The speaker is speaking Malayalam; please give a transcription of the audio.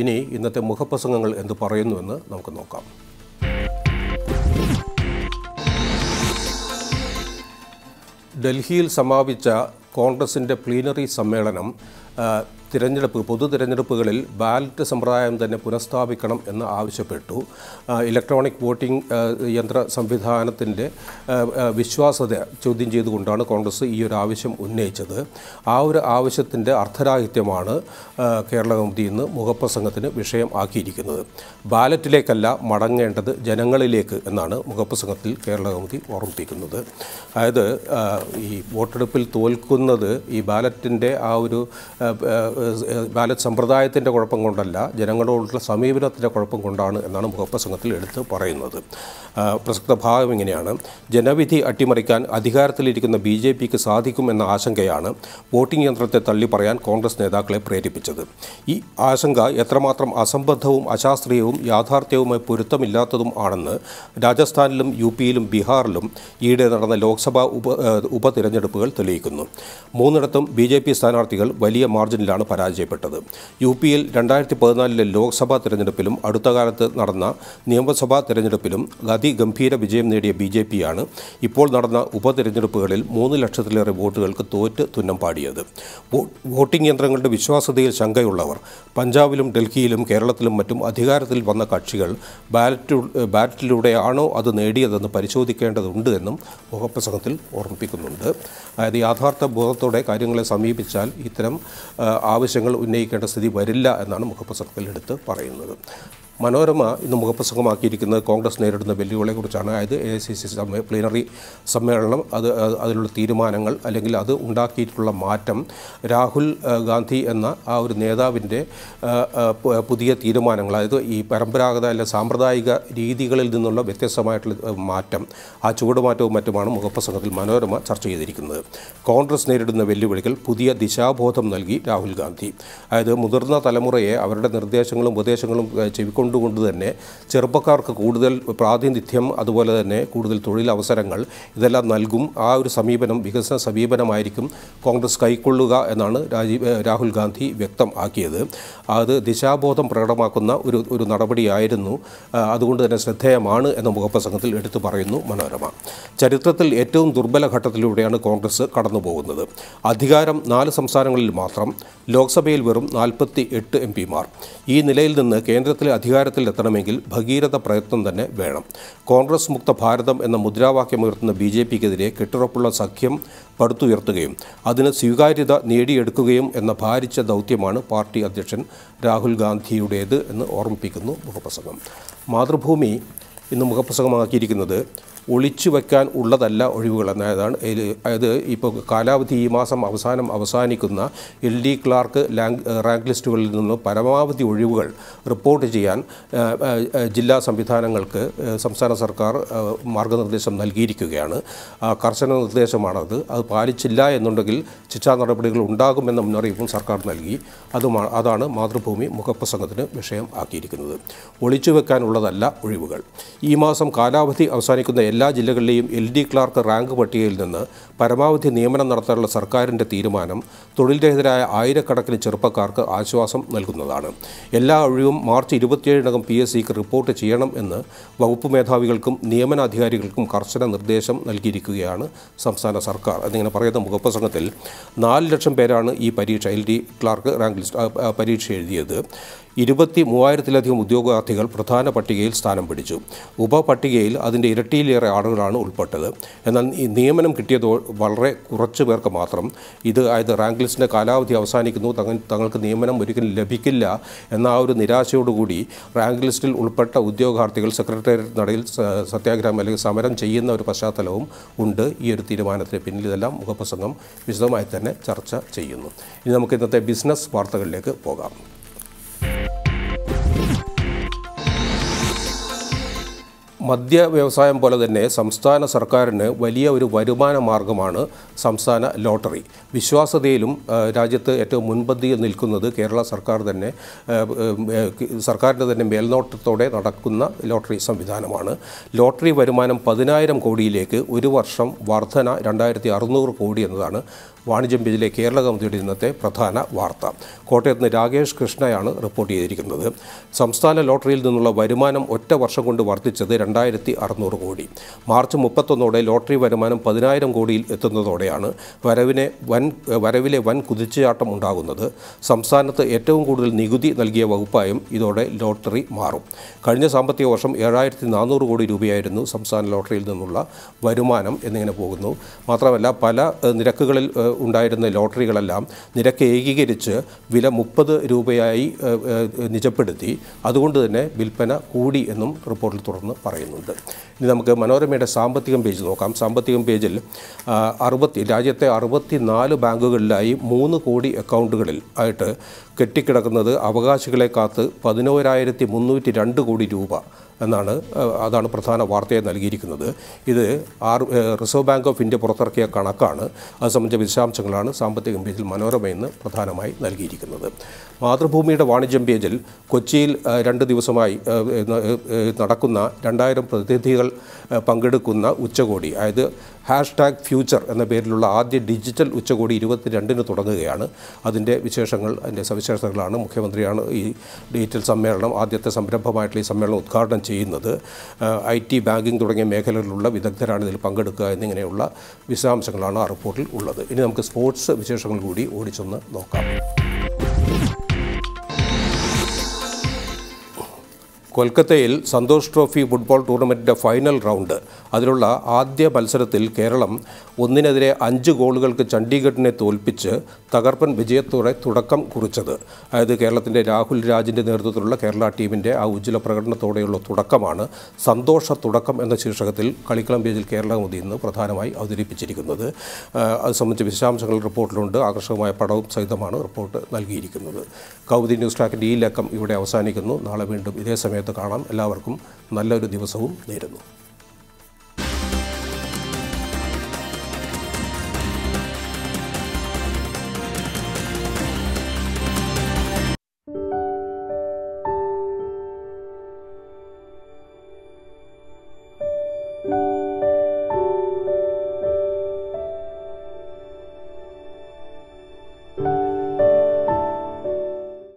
ഇനി ഇന്നത്തെ മുഖപ്രസംഗങ്ങൾ എന്ത് പറയുന്നുവെന്ന് നമുക്ക് നോക്കാം. ഡൽഹിയിൽ സമാപിച്ച കോൺഗ്രസിന്റെ പ്ലീനറി സമ്മേളനം തിരഞ്ഞെടുപ്പ് പൊതു തിരഞ്ഞെടുപ്പുകളിൽ ബാലറ്റ് സമ്പ്രദായം തന്നെ പുനഃസ്ഥാപിക്കണം എന്ന് ആവശ്യപ്പെട്ടു. ഇലക്ട്രോണിക് വോട്ടിംഗ് യന്ത്ര സംവിധാനത്തിന്റെ വിശ്വാസ്യത ചോദ്യം ചെയ്തുകൊണ്ടാണ് കോൺഗ്രസ് ഈ ഒരു ആവശ്യം ഉന്നയിച്ചത്. ആ ഒരു ആവശ്യത്തിന്റെ അർത്ഥരാഹിത്യമാണ് കേരള കൗമുദി ഇന്ന് മുഖപ്രസംഗത്തിന് വിഷയം ആക്കിയിരിക്കുന്നത്. ബാലറ്റിലേക്കല്ല മടങ്ങേണ്ടത് ജനങ്ങളിലേക്ക് എന്നാണ് മുഖപ്രസംഗത്തിൽ കേരള കൗമുദി ഓർമ്മിപ്പിക്കുന്നത്. അതായത് ഈ വോട്ടെടുപ്പിൽ തോൽക്കുന്നത് ഈ ബാലറ്റിന്റെ ആ ഒരു ബാലറ്റ് സമ്പ്രദായത്തിന്റെ കുഴപ്പം കൊണ്ടല്ല ജനങ്ങളോടുള്ള സമീപനത്തിന്റെ കുഴപ്പം കൊണ്ടാണ് എന്നാണ് മുഖപ്രസംഗത്തിൽ എടുത്ത് പറയുന്നത്. പ്രസക്ത ഭാഗം ഇങ്ങനെയാണ്. ജനവിധി അട്ടിമറിക്കാൻ അധികാരത്തിലിരിക്കുന്ന ബി ജെ പിക്ക് സാധിക്കുമെന്ന ആശങ്കയാണ് വോട്ടിംഗ് യന്ത്രത്തെ തള്ളി പറയാൻ കോൺഗ്രസ് നേതാക്കളെ പ്രേരിപ്പിച്ചത്. ഈ ആശങ്ക എത്രമാത്രം അസംബദ്ധവും അശാസ്ത്രീയവും യാഥാർത്ഥ്യവുമായി പൊരുത്തമില്ലാത്തതും ആണെന്ന് രാജസ്ഥാനിലും യു പിയിലും ബീഹാറിലും ഈയിടെ നടന്ന ലോക്സഭാ ഉപ ഉപതിരഞ്ഞെടുപ്പുകൾ തെളിയിക്കുന്നു. മൂന്നിടത്തും ബി ജെ പി സ്ഥാനാർത്ഥികൾ വലിയ മാർജിനിലാണ് പരാജയപ്പെട്ടത്. യു പിയിൽ രണ്ടായിരത്തി പതിനാലിലെ ലോക്സഭാ തെരഞ്ഞെടുപ്പിലും അടുത്ത കാലത്ത് നടന്ന നിയമസഭാ തിരഞ്ഞെടുപ്പിലും അതിഗംഭീര വിജയം നേടിയ ബി ജെ പിയാണ് ഇപ്പോൾ നടന്ന ഉപതെരഞ്ഞെടുപ്പുകളിൽ മൂന്ന് ലക്ഷത്തിലേറെ വോട്ടുകൾക്ക് തോറ്റ് തുന്നം പാടിയത്. വോട്ടിംഗ് യന്ത്രങ്ങളുടെ വിശ്വാസ്യതയിൽ ശങ്കയുള്ളവർ പഞ്ചാബിലും ഡൽഹിയിലും കേരളത്തിലും മറ്റും അധികാരത്തിൽ വന്ന കക്ഷികൾ ബാലറ്റ് ബാലറ്റിലൂടെയാണോ അത് നേടിയതെന്ന് പരിശോധിക്കേണ്ടതുണ്ട് എന്നും മുഖപ്രസംഗത്തിൽ ഓർമ്മിപ്പിക്കുന്നുണ്ട്. അതായത് യാഥാർത്ഥ ബോധത്തോടെ കാര്യങ്ങളെ സമീപിച്ചാൽ ഇത്തരം ആവശ്യങ്ങൾ ഉന്നയിക്കേണ്ട സ്ഥിതി വരില്ല എന്നാണ് മുഖപ്രസംഗത്തിൽ എടുത്ത് പറയുന്നത്. മനോരമ ഇന്ന് മുഖപ്രസംഗമാക്കിയിരിക്കുന്നത് കോൺഗ്രസ് നേരിടുന്ന വെല്ലുവിളിയെക്കുറിച്ചാണ് അതായത് എ ഐ സി സി സമ്മേ പ്ലീനറി സമ്മേളനം അത് അത് അതിലുള്ള തീരുമാനങ്ങൾ അല്ലെങ്കിൽ അത് ഉണ്ടാക്കിയിട്ടുള്ള മാറ്റം രാഹുൽ ഗാന്ധി എന്ന ആ ഒരു നേതാവിന്റെ പുതിയ തീരുമാനങ്ങൾ അതായത് ഈ പരമ്പരാഗത അല്ല സാമ്പ്രദായിക രീതികളിൽ നിന്നുള്ള വ്യത്യസ്തമായിട്ടുള്ള മാറ്റം ആ ചുവടുമാറ്റവും മറ്റുമാണ് മുഖപ്രസംഗത്തിൽ മനോരമ ചർച്ച ചെയ്തിരിക്കുന്നത്. കോൺഗ്രസ് നേരിടുന്ന വെല്ലുവിളികൾ പുതിയ ദിശാബോധം നൽകി രാഹുൽ ഗാന്ധി. അതായത് മുതിർന്ന തലമുറയെ അവരുടെ നിർദ്ദേശങ്ങളും ഉപദേശങ്ങളും ഏഹ്, ചെവിക്കൊണ്ടുകൊണ്ട് തന്നെ ചെറുപ്പക്കാർക്ക് കൂടുതൽ പ്രാതിനിധ്യം അതുപോലെ തന്നെ കൂടുതൽ തൊഴിലവസരങ്ങൾ ഇതെല്ലാം നൽകും. ആ ഒരു സമീപനം വികസന സമീപനമായിരിക്കും കോൺഗ്രസ് കൈക്കൊള്ളുക എന്നാണ് രാജീവ് രാഹുൽ ഗാന്ധി വ്യക്തമാക്കിയത് അത് ദിശാബോധം പ്രകടമാക്കുന്ന ഒരു ഒരു നടപടിയായിരുന്നു. അതുകൊണ്ട് തന്നെ ശ്രദ്ധേയമാണ് എന്ന മുഖപ്രസംഗത്തിൽ എടുത്തു പറയുന്നു മനോരമ. ചരിത്രത്തിൽ ഏറ്റവും ദുർബല ഘട്ടത്തിലൂടെയാണ് കോൺഗ്രസ് കടന്നു പോകുന്നത് അധികാരം നാല് സംസ്ഥാനങ്ങളിൽ മാത്രം ലോക്സഭയിൽ വെറും നാൽപ്പത്തി എട്ട് എം പിമാർ. ഈ നിലയിൽ നിന്ന് കേന്ദ്രത്തിലെ അധികാരത്തിൽ എത്തണമെങ്കിൽ ഭഗീരഥ പ്രയത്നം തന്നെ വേണം. കോൺഗ്രസ് മുക്ത ഭാരതം എന്ന മുദ്രാവാക്യമുയർത്തുന്ന ബി ജെ പിക്കെതിരെ കെട്ടുറപ്പുള്ള സഖ്യം പടുത്തുയർത്തുകയും അതിന് സ്വീകാര്യത നേടിയെടുക്കുകയും എന്ന ഭാരിച്ച ദൗത്യമാണ് പാർട്ടി അധ്യക്ഷൻ രാഹുൽ ഗാന്ധിയുടേത് എന്ന് ഓർമ്മിപ്പിക്കുന്നു മുഖപ്രസംഗം. മാതൃഭൂമി ഇന്ന് മുഖപ്രസംഗമാക്കിയിരിക്കുന്നത് ഒളിച്ചു വയ്ക്കാൻ ഉള്ളതല്ല ഒഴിവുകൾ. എന്നതാണ് അതായത് ഇപ്പോൾ കാലാവധി ഈ മാസം അവസാനം അവസാനിക്കുന്ന എൽ ഡി ക്ലാർക്ക് റാങ്ക് ലിസ്റ്റുകളിൽ നിന്ന് പരമാവധി ഒഴിവുകൾ റിപ്പോർട്ട് ചെയ്യാൻ ജില്ലാ സംവിധാനങ്ങൾക്ക് സംസ്ഥാന സർക്കാർ മാർഗനിർദ്ദേശം നൽകിയിരിക്കുകയാണ്. കർശന നിർദ്ദേശമാണത്. അത് പാലിച്ചില്ല എന്നുണ്ടെങ്കിൽ ശിക്ഷാ നടപടികൾ ഉണ്ടാകുമെന്ന മുന്നറിയിപ്പും സർക്കാർ നൽകി. അതുമാണ് അതാണ് മാതൃഭൂമി മുഖപ്രസംഗത്തിന് വിഷയം ആക്കിയിരിക്കുന്നത്. ഒളിച്ചു വെക്കാനുള്ളതല്ല ഒഴിവുകൾ. ഈ മാസം കാലാവധി അവസാനിക്കുന്ന എല്ലാ ജില്ലകളിലെയും എൽ ഡി ക്ലാർക്ക് റാങ്ക് പട്ടികയിൽ നിന്ന് പരമാവധി നിയമനം നടത്താനുള്ള സർക്കാരിന്റെ തീരുമാനം തൊഴിൽ രഹിതരായ ആയിരക്കണക്കിന് ചെറുപ്പക്കാർക്ക് ആശ്വാസം നൽകുന്നതാണ്. എല്ലാ ഒഴിവും മാർച്ച് ഇരുപത്തിയേഴിനകം പി എസ് സിക്ക് റിപ്പോർട്ട് ചെയ്യണം എന്ന് വകുപ്പ് മേധാവികൾക്കും നിയമനാധികാരികൾക്കും കർശന നിർദ്ദേശം നൽകിയിരിക്കുകയാണ് സംസ്ഥാന സർക്കാർ. എന്നിങ്ങനെ പറയുന്ന മുഖപ്രസംഗത്തിൽ നാല് ലക്ഷം പേരാണ് ഈ പരീക്ഷ L D clerk rank list പരീക്ഷ എഴുതിയത്. ഇരുപത്തി മൂവായിരത്തിലധികം ഉദ്യോഗാർത്ഥികൾ പ്രധാന പട്ടികയിൽ സ്ഥാനം പിടിച്ചു. ഉപപട്ടികയിൽ അതിന്റെ ഇരട്ടിയിലേറെ ആളുകളാണ് ഉൾപ്പെട്ടത്. എന്നാൽ ഈ നിയമനം കിട്ടിയത് വളരെ കുറച്ച് പേർക്ക് മാത്രം. ഇത് അതായത് റാങ്ക് ലിസ്റ്റിന്റെ കാലാവധി അവസാനിക്കുന്നു. തങ്ങൾ തങ്ങൾക്ക് നിയമനം ഒരിക്കലും ലഭിക്കില്ല എന്ന ആ ഒരു നിരാശയോടുകൂടി റാങ്ക് ലിസ്റ്റിൽ ഉൾപ്പെട്ട ഉദ്യോഗാർത്ഥികൾ സെക്രട്ടേറിയറ്റ് നടയിൽ സത്യാഗ്രഹം അല്ലെങ്കിൽ സമരം ചെയ്യുന്ന ഒരു പശ്ചാത്തലവും ഉണ്ട്. ഈ ഒരു തീരുമാനത്തിന് പിന്നിൽ ഇതെല്ലാം മുഖപ്രസംഗം വിശദമായി തന്നെ ചർച്ച ചെയ്യുന്നു. ഇനി നമുക്ക് ഇന്നത്തെ ബിസിനസ് വാർത്തകളിലേക്ക് പോകാം. മദ്യ വ്യവസായം പോലെ തന്നെ സംസ്ഥാന സർക്കാരിന് വലിയ ഒരു വരുമാന മാർഗമാണ് സംസ്ഥാന ലോട്ടറി. വിശ്വാസ്യതയിലും ആ, രാജ്യത്ത് ഏറ്റവും മുൻപന്തിയിൽ നിൽക്കുന്നത് കേരള സർക്കാർ തന്നെ സർക്കാരിന്റെ തന്നെ മേൽനോട്ടത്തോടെ നടക്കുന്ന ലോട്ടറി സംവിധാനമാണ്. ലോട്ടറി വരുമാനം പതിനായിരം കോടിയിലേക്ക് ഒരു വർഷം വർധന രണ്ടായിരത്തി അറുന്നൂറ് കോടി എന്നതാണ് വാണിജ്യം ബിജിലെ കേരള കമ്മിറ്റിയുടെ ഇന്നത്തെ പ്രധാന വാർത്ത. കോട്ടയത്ത് നിന്ന് രാകേഷ് കൃഷ്ണയാണ് റിപ്പോർട്ട് ചെയ്തിരിക്കുന്നത്. സംസ്ഥാന ലോട്ടറിയിൽ നിന്നുള്ള വരുമാനം ഒറ്റ വർഷം കൊണ്ട് വർദ്ധിച്ചത് രണ്ടായിരത്തി അറുന്നൂറ് കോടി. മാർച്ച് മുപ്പത്തൊന്നോടെ ലോട്ടറി വരുമാനം പതിനായിരം കോടിയിൽ എത്തുന്നതോടെയാണ് വരവിനെ വൻ വരവിലെ വൻ കുതിച്ചുചാട്ടം ഉണ്ടാകുന്നത്. സംസ്ഥാനത്ത് ഏറ്റവും കൂടുതൽ നികുതി നൽകിയ വകുപ്പായും ഇതോടെ ലോട്ടറി മാറും. കഴിഞ്ഞ സാമ്പത്തിക വർഷം ഏഴായിരത്തി നാനൂറ് കോടി രൂപയായിരുന്നു സംസ്ഥാന ലോട്ടറിയിൽ നിന്നുള്ള വരുമാനം എന്നിങ്ങനെ പോകുന്നു. മാത്രമല്ല പല നിരക്കുകളിൽ ഉണ്ടായിരുന്ന ലോട്ടറികളെല്ലാം നിരക്ക് ഏകീകരിച്ച് വില മുപ്പത് രൂപയായി നിജപ്പെടുത്തി. അതുകൊണ്ട് തന്നെ വിൽപ്പന കൂടി എന്നും റിപ്പോർട്ടിൽ തുടർന്ന് പറയുന്നുണ്ട് ഇനി നമുക്ക് മനോരമയുടെ സാമ്പത്തികം പേജ് നോക്കാം. സാമ്പത്തികം പേജിൽ അറുപത്തി രാജ്യത്തെ അറുപത്തി നാല് ബാങ്കുകളിലായി മൂന്ന് കോടി അക്കൗണ്ടുകളിൽ ആയിട്ട് കെട്ടിക്കിടക്കുന്നത് അവകാശികളെ കാത്ത് പതിനോരായിരത്തി മുന്നൂറ്റി രണ്ട് കോടി രൂപ. എന്നാണ് അതാണ് പ്രധാന വാർത്തയെ നൽകിയിരിക്കുന്നത്. ഇത് R reserve bank of India പുറത്തിറക്കിയ കണക്കാണ്. അത് സംബന്ധിച്ച വിശദാംശങ്ങളാണ് സാമ്പത്തിക പേജിൽ മനോരമ ഇന്ന് പ്രധാനമായി നൽകിയിരിക്കുന്നത്. മാതൃഭൂമിയുടെ വാണിജ്യം പേജിൽ കൊച്ചിയിൽ രണ്ട് ദിവസമായി നടക്കുന്ന രണ്ടായിരം പ്രതിനിധികൾ പങ്കെടുക്കുന്ന ഉച്ചകോടി അതായത് ഹാഷ് ടാഗ് ഫ്യൂച്ചർ എന്ന പേരിലുള്ള ആദ്യ ഡിജിറ്റൽ ഉച്ചകോടി ഇരുപത്തിരണ്ടിന് തുടങ്ങുകയാണ്. അതിന്റെ വിശേഷങ്ങൾ അതിന്റെ സവിശേഷതകളാണ് മുഖ്യമന്ത്രിയാണ് ഈ ഡിജിറ്റൽ സമ്മേളനം ആദ്യത്തെ സംരംഭമായിട്ടുള്ള ഈ സമ്മേളനം ഉദ്ഘാടനം ചെയ്യുന്നത്. ഐ ടി ബാങ്കിങ് തുടങ്ങിയ മേഖലകളിലുള്ള വിദഗ്ധരാണ് ഇതിൽ പങ്കെടുക്കുക എന്നിങ്ങനെയുള്ള വിശദാംശങ്ങളാണ് ആ റിപ്പോർട്ടിൽ ഉള്ളത്. ഇനി നമുക്ക് സ്പോർട്സ് വിശേഷങ്ങൾ കൂടി ഓടിച്ചൊന്ന് നോക്കാം. കൊൽക്കത്തയിൽ സന്തോഷ് ട്രോഫി ഫുട്ബോൾ ടൂർണമെന്റിന്റെ ഫൈനൽ റൗണ്ട്. അതിലുള്ള ആദ്യ മത്സരത്തിൽ കേരളം ഒന്നിനെതിരെ അഞ്ച് ഗോളുകൾക്ക് ചണ്ഡീഗഡിനെ തോൽപ്പിച്ച് തകർപ്പൻ വിജയത്തോടെ തുടക്കം കുറിച്ചത്. അതായത് കേരളത്തിന്റെ രാഹുൽ രാജിന്റെ നേതൃത്വത്തിലുള്ള കേരള ടീമിന്റെ ആ ഉജ്ജ്വല പ്രകടനത്തോടെയുള്ള തുടക്കമാണ് സന്തോഷ തുടക്കം എന്ന ശീർഷകത്തിൽ കളിക്കളം പേജിൽ കേരള മോദി ഇന്ന് പ്രധാനമായി അവതരിപ്പിച്ചിരിക്കുന്നത്. അത് സംബന്ധിച്ച് വിശദാംശങ്ങൾ റിപ്പോർട്ടിലുണ്ട്. ആകർഷകമായ പടവും സഹിതമാണ് റിപ്പോർട്ട് നൽകിയിരിക്കുന്നത്. കൗതി ന്യൂസ് ട്രാക്കിന്റെ ഈ ലക്കം ഇവിടെ അവസാനിക്കുന്നു. നാളെ വീണ്ടും ഇതേ സമയത്ത് കാണാം. എല്ലാവർക്കും നല്ലൊരു ദിവസവും നേരുന്നു.